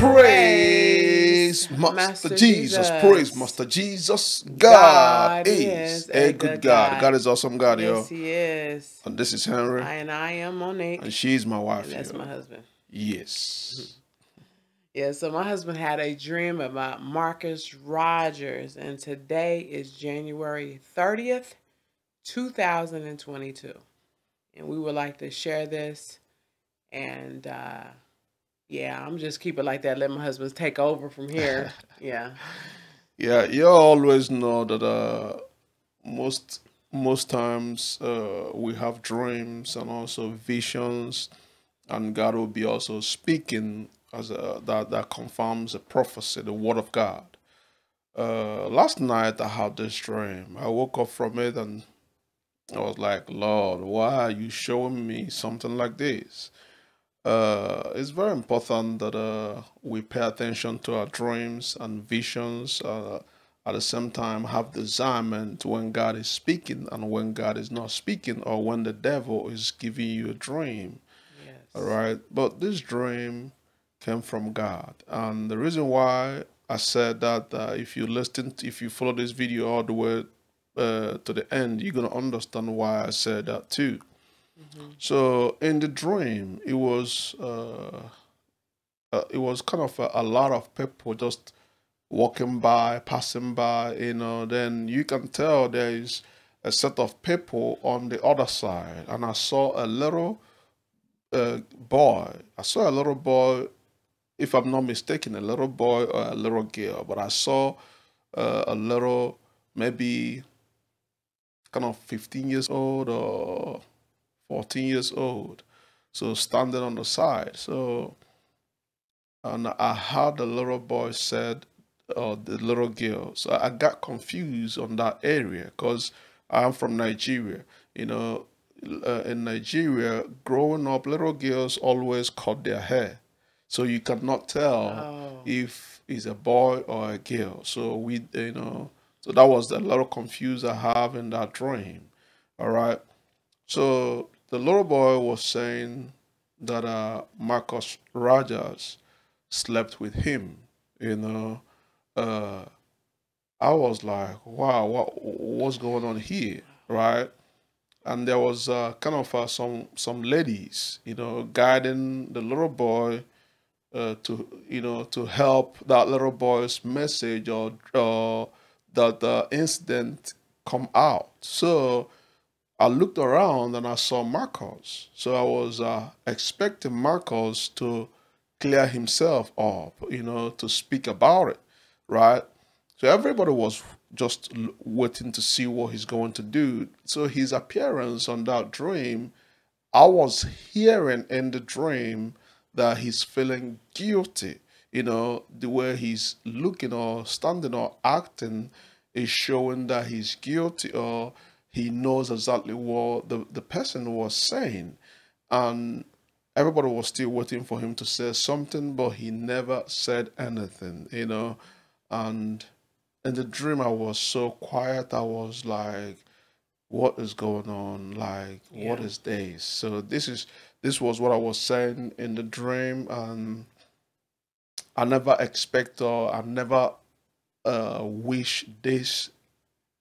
Praise Master, Master Jesus. Jesus. Praise Master Jesus. God, God is, is a good God. God. God is awesome God, yo. Yes, he is. And this is Henry. I, and I am Monic. and she's my wife. And that's yo. my husband. Yes. Yeah, so my husband had a dream about Marcus Rogers, and today is January 30th, 2022. And we would like to share this. And uh, yeah, I'm just keep it like that. Let my husband take over from here. yeah. Yeah, you always know that uh, most most times uh, we have dreams and also visions, and God will be also speaking as a, that that confirms the prophecy, the word of God. Uh, last night I had this dream. I woke up from it and I was like, Lord, why are you showing me something like this? Uh, it's very important that uh, we pay attention to our dreams and visions. Uh, at the same time, have discernment when God is speaking and when God is not speaking, or when the devil is giving you a dream. Yes. All right, but this dream came from God, and the reason why I said that uh, if you listen, to, if you follow this video all the way uh, to the end, you're gonna understand why I said that too. So in the dream, it was uh, uh, it was kind of a, a lot of people just walking by, passing by. You know, then you can tell there is a set of people on the other side, and I saw a little uh, boy. I saw a little boy, if I'm not mistaken, a little boy or a little girl, but I saw uh, a little maybe kind of 15 years old or 14 years old. So standing on the side. So, and I heard the little boy said, or the little girl. So I got confused on that area because I'm from Nigeria. You know, uh, in Nigeria, growing up, little girls always cut their hair. So you cannot tell Oh. if it's a boy or a girl. So we, you know, so that was the little confused I have in that dream. All right. So the little boy was saying that uh, Marcus Rogers slept with him. You know, uh, I was like, wow, what what's going on here, right? And there was uh, kind of uh, some some ladies, you know, guiding the little boy uh, to you know to help that little boy's message or or that the incident come out. So I looked around and I saw Marcus. So I was uh, expecting Marcus to clear himself up, you know, to speak about it, right? So everybody was just waiting to see what he's going to do. So his appearance on that dream, I was hearing in the dream that he's feeling guilty. You know, the way he's looking or standing or acting is showing that he's guilty or he knows exactly what the, the person was saying. And everybody was still waiting for him to say something, but he never said anything, you know. And in the dream, I was so quiet. I was like, what is going on? Like, what Yeah. is this? So this is this was what I was saying in the dream, and I never expect or I never uh wish this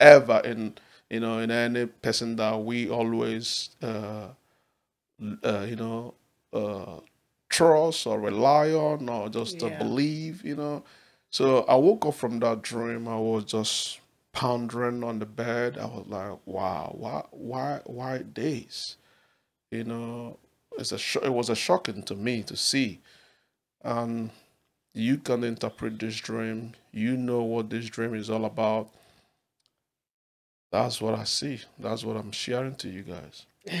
ever in you know in any person that we always uh, uh you know uh trust or rely on or just Yeah. believe you know. So i woke up from that dream i was just pondering on the bed. I was like wow why why why this? You know it's a sho- it was a shocking to me to see. And you can interpret this dream. You know what this dream is all about that's what i see. That's what i'm sharing to you guys.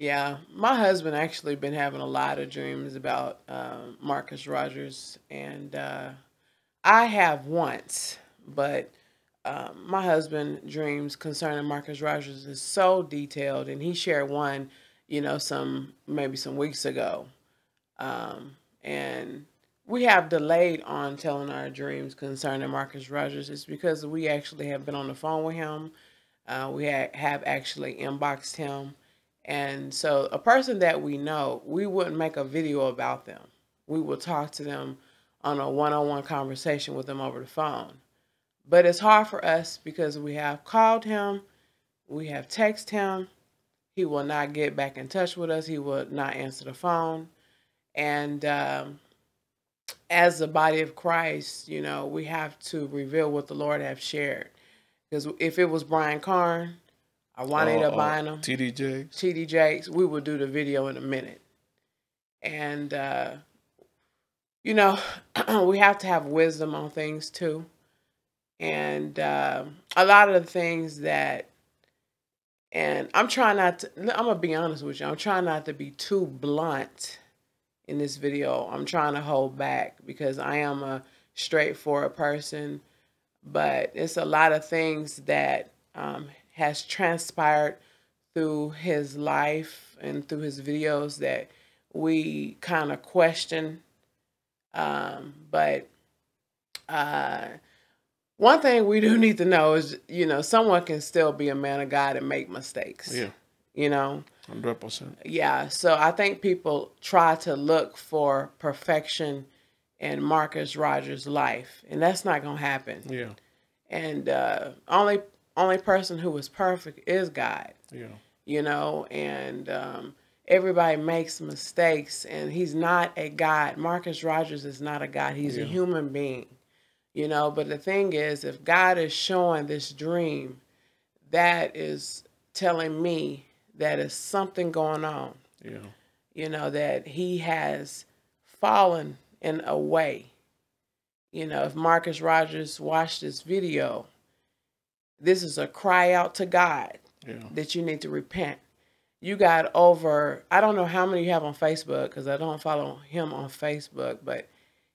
Yeah, my husband actually been having a lot of dreams about um, Marcus Rogers, and uh, I have once, but um, my husband dreams concerning Marcus Rogers is so detailed, and he shared one, you know, some maybe some weeks ago, um, and we have delayed on telling our dreams concerning Marcus Rogers. It's because we actually have been on the phone with him. Uh, we ha- have actually inboxed him. And so, a person that we know, we wouldn't make a video about them. we will talk to them on a one-on-one conversation with them over the phone. But it's hard for us because we have called him, we have texted him, he will not get back in touch with us. He will not answer the phone. And um, as the body of Christ, you know, we have to reveal what the Lord have shared. Because if it was Brian Carn, I wanted uh, Bynum, TD Jakes, TD Jakes, we will do the video in a minute. And, uh, you know, we have to have wisdom on things too. And uh, a lot of the things that and I'm trying not to, I'm going to be honest with you. I'm trying not to be too blunt in this video. I'm trying to hold back because I am a straightforward person. But it's a lot of things that um, has transpired through his life and through his videos that we kind of question. Um, but uh, one thing we do need to know is, you know, someone can still be a man of God and make mistakes. Yeah. You know? 100%. Yeah. So I think people try to look for perfection in Marcus Rogers' life, and that's not going to happen. Yeah. And uh, only only person who is perfect is God. Yeah. You know, and um, everybody makes mistakes, and he's not a God. Marcus Rogers is not a God. He's yeah. a human being you know but the thing is if god is showing this dream that is telling me that is something going on. Yeah. You know that he has fallen in a way. You know if marcus rogers watched this video this is a cry out to god yeah. that you need to repent. You got over i don't know how many you have on facebook because i don't follow him on facebook but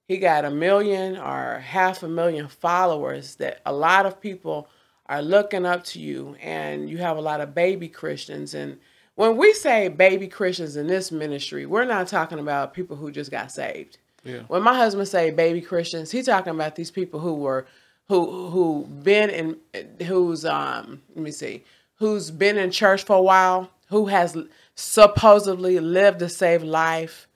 he got a million or half a million followers that a lot of people are looking up to you and you have a lot of baby Christians and when we say baby Christians in this ministry, we're not talking about people who just got saved. Yeah. When my husband say baby Christians, he's talking about these people who were who who been in who's um let me see who's been in church for a while, who has supposedly lived a saved life,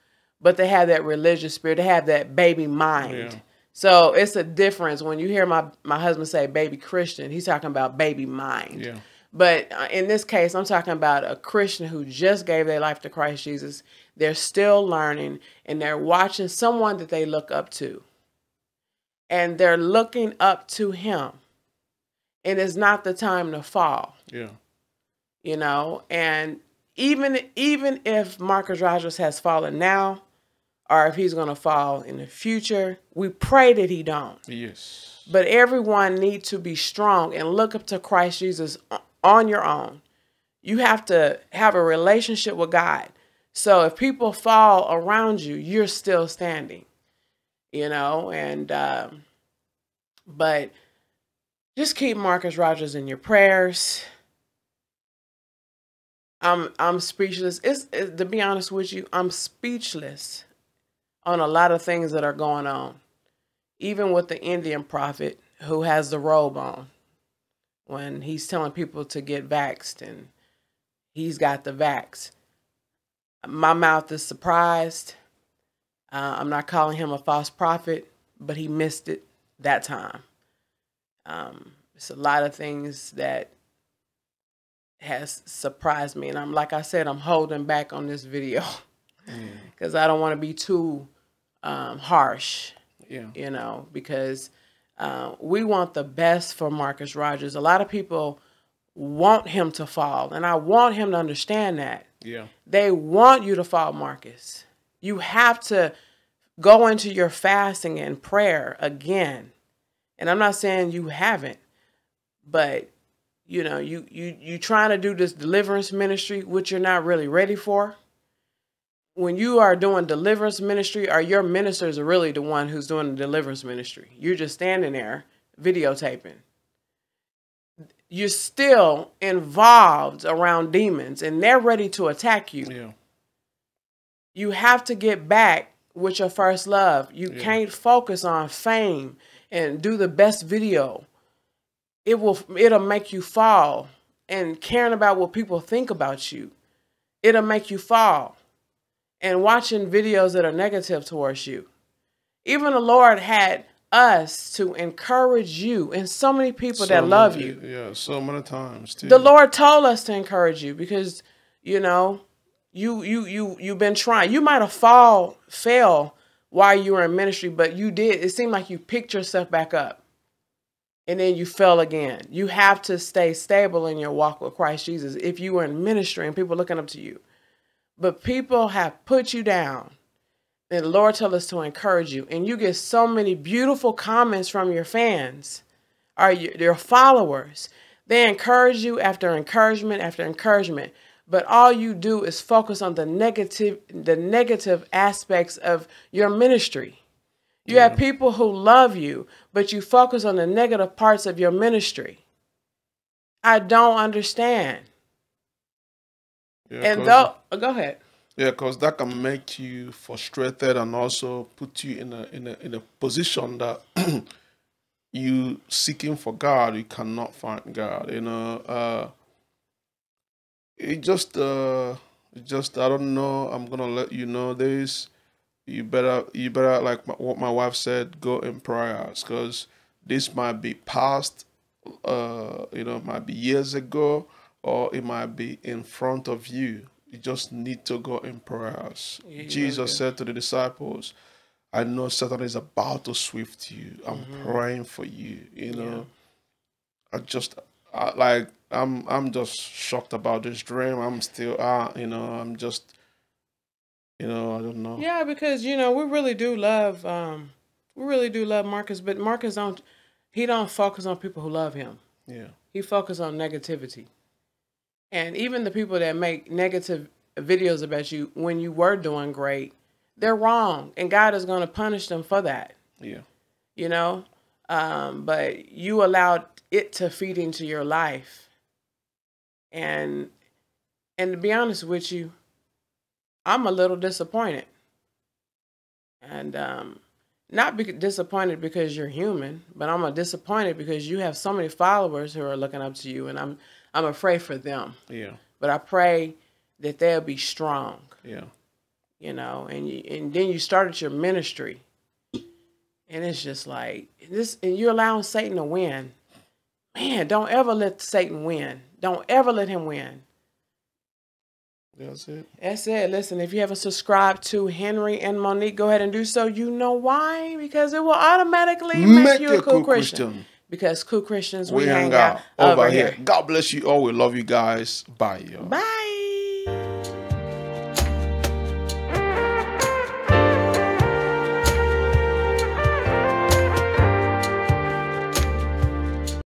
but they have that religious spirit. They have that baby mind. Yeah. So it's a difference when you hear my my husband say baby Christian. He's talking about baby mind. Yeah. But uh, in this case, I'm talking about a Christian who just gave their life to Christ Jesus. They're still learning and they're watching someone that they look up to. And they're looking up to him. And it's not the time to fall. Yeah. You know, and even even if Marcus Rogers has fallen now, or if he's going to fall in the future. We pray that he don't. Yes. But everyone needs to be strong and look up to Christ Jesus on your own. You have to have a relationship with God. So if people fall around you, you're still standing. You know, and um, but just keep Marcus Rogers in your prayers. I'm I'm speechless. It's, it, to be honest with you, I'm speechless on a lot of things that are going on. Even with the Indian prophet who has the robe on, when he's telling people to get vaxxed and he's got the vax. My mouth is surprised. Uh, I'm not calling him a false prophet, but he missed it that time. Um, it's a lot of things that has surprised me, and I'm like I said, I'm holding back on this video because mm. I don't want to be too um, harsh. Yeah. You know, because uh, we want the best for Marcus Rogers. A lot of people want him to fall, and I want him to understand that. Yeah. They want you to fall, Marcus. You have to go into your fasting and prayer again. And I'm not saying you haven't, but you know, you you you trying to do this deliverance ministry, which you're not really ready for when you are doing deliverance ministry or your ministers are really the one who's doing the deliverance ministry? You're just standing there videotaping. You're still involved around demons and they're ready to attack you. Yeah. you have to get back with your first love. You yeah. can't focus on fame and do the best video. It will it'll make you fall and caring about what people think about you it'll make you fall and watching videos that are negative towards you. Even the Lord had us to encourage you and so many people So that love you. Yeah, so many times. Too. The Lord told us to encourage you because you know you you you you've been trying. You might have fall fell while you were in ministry, but you did. It seemed like you picked yourself back up, and then you fell again. You have to stay stable in your walk with Christ Jesus. If you were in ministry and people looking up to you, but people have put you down. And the Lord tell us to encourage you, and you get so many beautiful comments from your fans, or your, your followers. They encourage you after encouragement after encouragement, but all you do is focus on the negative, the negative aspects of your ministry. You have people who love you, but you focus on the negative parts of your ministry. I don't understand. Yeah, And though, go ahead. Yeah, because that can make you frustrated and also put you in a in a in a position that you seeking for God, you cannot find God. You know, uh, it just uh, it just I don't know. I'm gonna let you know this. You better you better like my, what my wife said. Go in prayers because this might be past. Uh, you know, might be years ago, or it might be in front of you. You just need to go in prayers. Yeah, Jesus said to the disciples, I know Satan is about to swift you. I'm praying for you. You know, I just I, like I'm I'm just shocked about this dream. I'm still uh you know I'm just you know I don't know. Yeah, because you know we really do love, um, we really do love Marcus, but Marcus don't, he don't focus on people who love him. Yeah. He focus on negativity, and even the people that make negative videos about you when you were doing great, they're wrong, and God is going to punish them for that. Yeah. You know, um, but you allowed it to feed into your life, and and to be honest with you, I'm a little disappointed. And um, not be- disappointed because you're human, but I'm a disappointed because you have so many followers who are looking up to you, and I'm I'm afraid for them. Yeah. But I pray that they'll be strong, Yeah. you know. And you, and then you started your ministry, and it's just like this, and you're allowing Satan to win. Man, don't ever let Satan win. Don't ever let him win. That's it. That's it. Listen, if you haven't subscribed to Henry and Monic, go ahead and do so. You know why? Because it will automatically make, you a cool, Christian. Because cool Christians, we, We hang out over here. God bless you all. We love you guys. Bye, y'all. Bye.